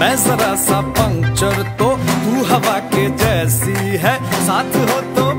मैं जरा सा पंक्चर तो तू हवा के जैसी है। साथ हो तो